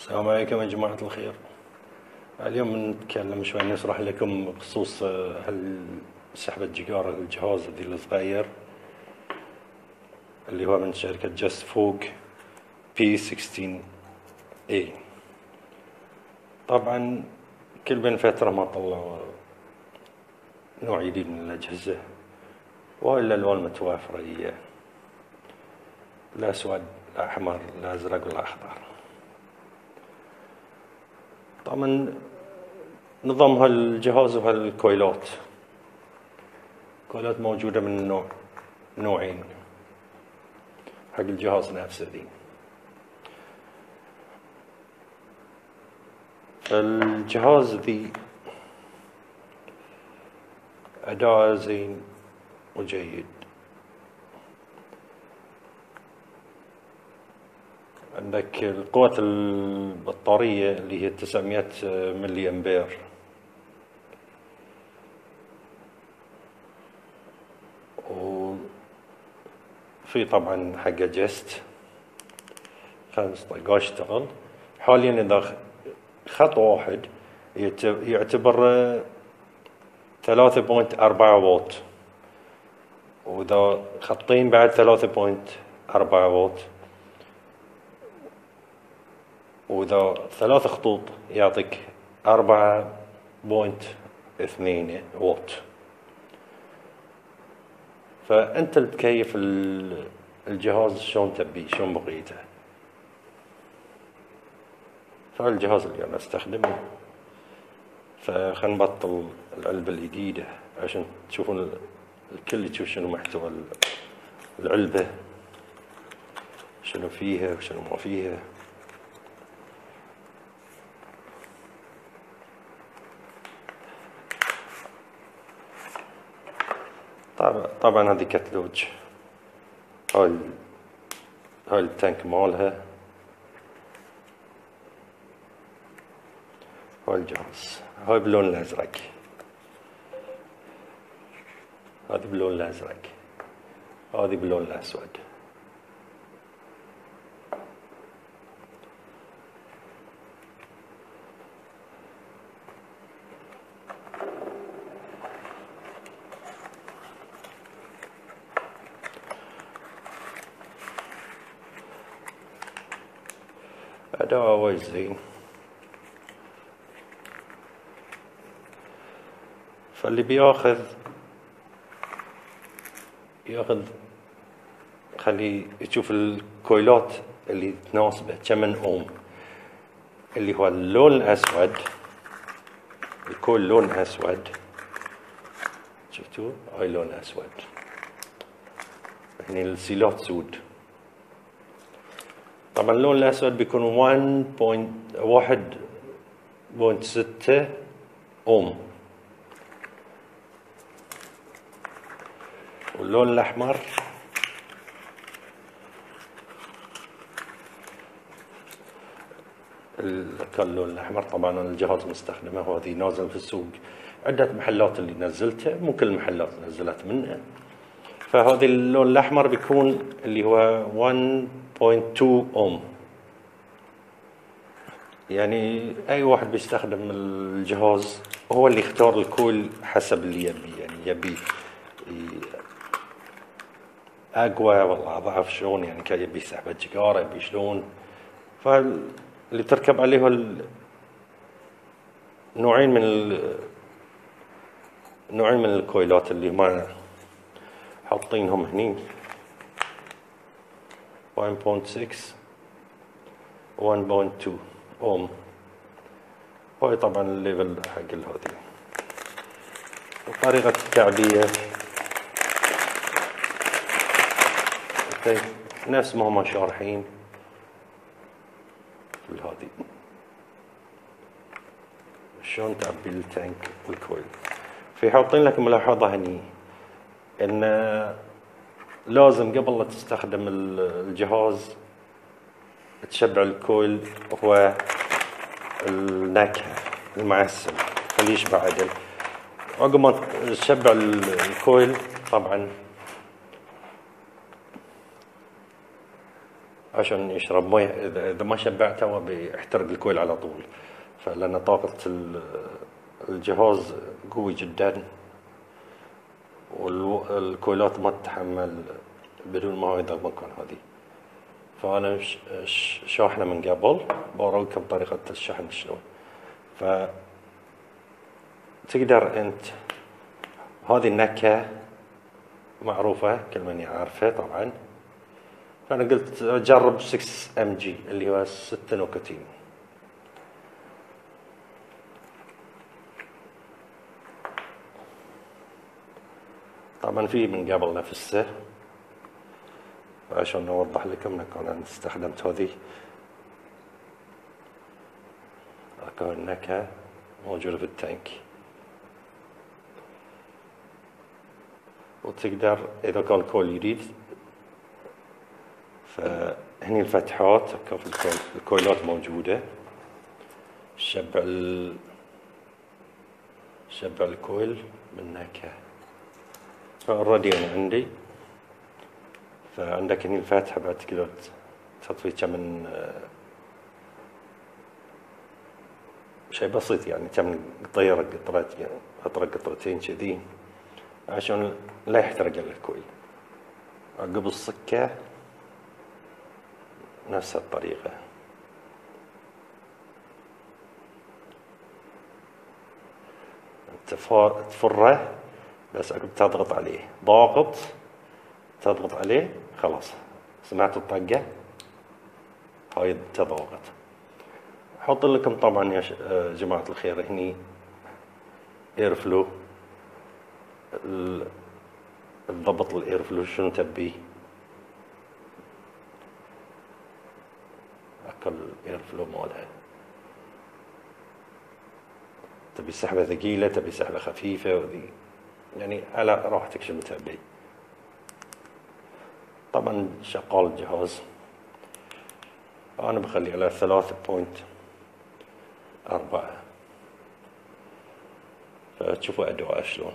السلام عليكم يا جماعة الخير. اليوم نتكلم شوي نشرح لكم بخصوص آه، هل سحبة الجيجارة الجهاز ذي الصغير اللي هو من شركة Justfog P16A طبعا كل بين فترة ما طلعوا نوع جديد من الأجهزة وهاي الألوان متوافرة هي. الأسود الأحمر الأزرق والأخضر طبعا نظام هالجهاز وهالكويلات. كويلات موجودة من نوع نوعين حق الجهاز نفسه ذي. الجهاز ذي أداء زين وجيد. عندك قوة البطارية اللي هي 900 ملي أمبير. وفي طبعا حقه جست خمس طقات اشتغل حاليا إذا خط واحد يعتبر 3.4 واط وإذا خطين بعد 3.4 واط وإذا ثلاث خطوط يعطيك أربعة بوينت اثنين واط فأنت تكيف الجهاز شلون تبي شلون بقيته. فالجهاز اللي أنا أستخدمه فخلنا نبطل العلبة الجديدة عشان تشوفون الكل يشوف شنو محتوى العلبة شنو فيها وشنو ما فيها. طبعا هذه كتلوج هاي هاي التانك مالها. هاي الجهاز. هاي باللون الأزرق. هذه باللون الأزرق. هذه باللون الأسود. أداء وايد زين. فاللي بياخذ ياخذ خلي يشوف الكويلات اللي تناسبه كمن أوم. اللي هو اللون الاسود الكويل لون أسود. شفتوا؟ هاي لون أسود. هني السيلات سود. طبعا اللون الأسود بيكون 1.1.6 اوم واللون الأحمر. كان اللون الأحمر طبعا الجهاز مستخدمه وهذه نازل في السوق. عدة محلات اللي نزلته مو كل المحلات نزلت منه. فهذا اللون الأحمر بيكون اللي هو 1.2 اوم يعني أي واحد بيستخدم الجهاز هو اللي يختار الكول حسب اللي يبي يعني يبي أقوى ولا أضعف شلون يعني كان يبي سحبه جيجار يبي شلون. فاللي تركب عليه نوعين من نوعين من الكويلات اللي ما حاطينهم هني 1.6 1.2 اوم هاي طبعا الليفل حق هذي وطريقة التعبية. نفس ما هم شارحين في هذي شلون تعبي ال tank وال coil؟ في حاطين لك ملاحظة هني. إن لازم قبل لا تستخدم الجهاز تشبع ال coil هو النكهة المعسل. خليه يشبع عدل. عقب ما تشبع ال coil طبعا عشان يشرب مويه إذا ما شبعته هو بيحترق الكويل على طول. فلأن طاقة ال- الجهاز قوي جدا. والكويلات ما تتحمل بدون ما يضربكم هذه. فأنا شاحنه من قبل؟ بوروكم طريقة الشحن شلون؟ ف تقدر انت هذه النكهة معروفة كل من يعرفها طبعا. فأنا قلت أجرب 6 mg اللي هو 6 نيكوتين. طبعا في من قبل نفسه. عشان اوضح لكم انكم أنا استخدمت هذه. اكو النكهه موجوده في ال tank. وتقدر إذا كان coil جديد فهني الفتحات في ال coil ال coil ات موجودة. شبع ال شبع ال coil بالنكهه ف already أنا عندي. فعندك هني الفتحة بعد تقدر كم من آه، شيء بسيط يعني كم من قطيرة قطرات يعني قطرة قطرتين كذي. عشان لا يحترق الكويل. عقب السكة نفس الطريقة. تفا- تفره. بس تضغط عليه. ضاغط تضغط عليه خلاص. سمعت الطقة؟ هاي تضغط حط لكم طبعا يا آه، جماعة الخير هني air flow ال- الضبط ال air flow شنو تبيه أكل ال air flow مالها. تبي سحبة ثقيلة تبي سحبة خفيفة وذي. يعني على راحتك شنو تبي طبعا شغال الجهاز أنا بخلي على ثلاثة بوينت أربعة. فتشوفوا أداء شلون.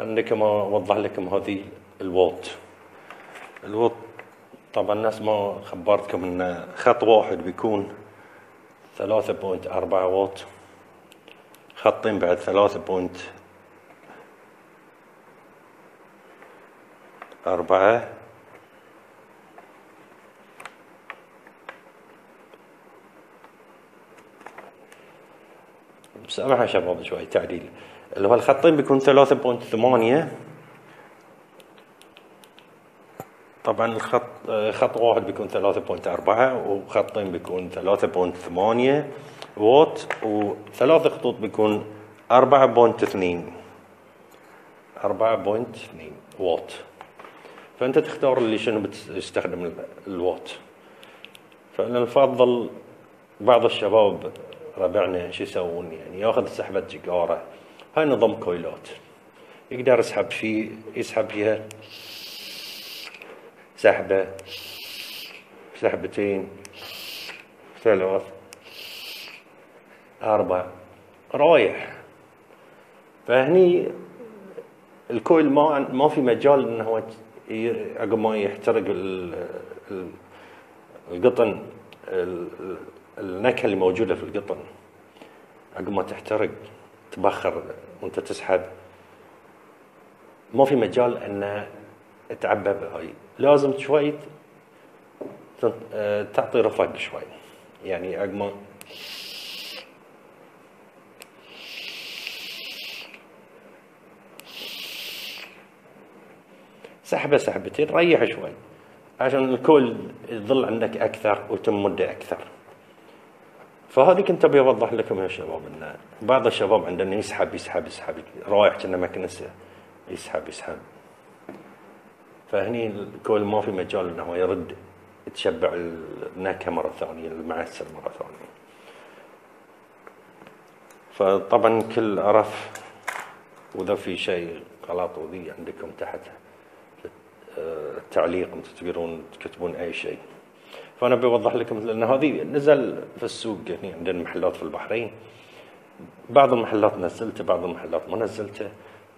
فعندكم أوضح لكم هذه ال volt ال volt طبعا الناس ما خبرتكم إن خط واحد بيكون ثلاثة point أربعة وولت خطين بعد ثلاثة point أربعة. سامحها شباب شوي تعديل. اللي هو الخطين بيكون 3.8 طبعا الخط آه، خط واحد بيكون 3.4 وخطين بيكون 3.8 وات وثلاث خطوط بيكون 4.2 4.2 وات. فأنت تختار اللي شنو بتستخدم ال- الوات. فأنا نفضل بعض الشباب ربعنا شو يسوون؟ يعني ياخذ سحبة جيجارة. هاي نظام كويلات يقدر يسحب فيه يسحب فيها سحبة سحبتين ثلاث أربع رايح فهني الكويل ما ما في مجال إنه هو عقب ما يحترق ال- ال- القطن ال- ال- النكهة اللي موجودة في القطن. عقب ما تحترق. تبخر وانت تسحب. ما في مجال ان تعبى بهاي. لازم شوي آه، تعطي رفق شوي. يعني عقب سحبة سحبتين ريح شوي. عشان الكل يظل عندك أكثر وتم مده أكثر. فهذه كنت أبي أوضح لكم يا شباب إن بعض الشباب عندنا يسحب يسحب يسحب رايح كنا مكنسه يسحب يسحب. فهني الكل ما في مجال إنه هو يرد يتشبع النكهة مرة ثانية المعسل مرة ثانية. فطبعا كل عرف وإذا في شيء غلط وذي عندكم تحت التعليق أنتم تقدرون تكتبون أي شيء. فأنا بوضح لكم لأن هذه نزل في السوق هنا عندنا محلات في البحرين. بعض المحلات نزلته بعض المحلات ما نزلته.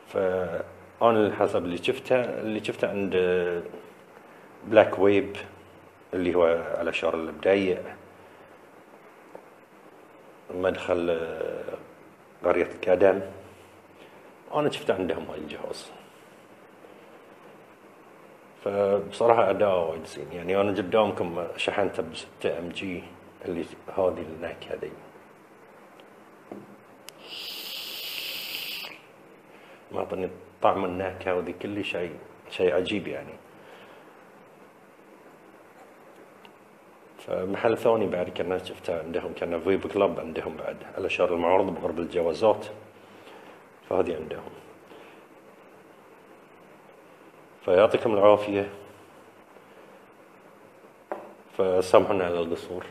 فأنا حسب اللي شفته اللي شفته عند Black Vape اللي هو على شهر البداية مدخل قرية الكادم أنا شفته عندهم هاي الجهاز فبصراحة أداء وايد زين. يعني أنا قدامكم شحنته بستة أم جي اللي هذه النكهة ذي معطني طعم النكهة وذي كل شيء شيء عجيب يعني. فمحل ثاني بعد كنا شفته عندهم كان فيب كلاب عندهم بعد على شهر المعارض بغرب الجوازات. فهذه عندهم. فيعطيكم العافية. فسامحونا على القصور.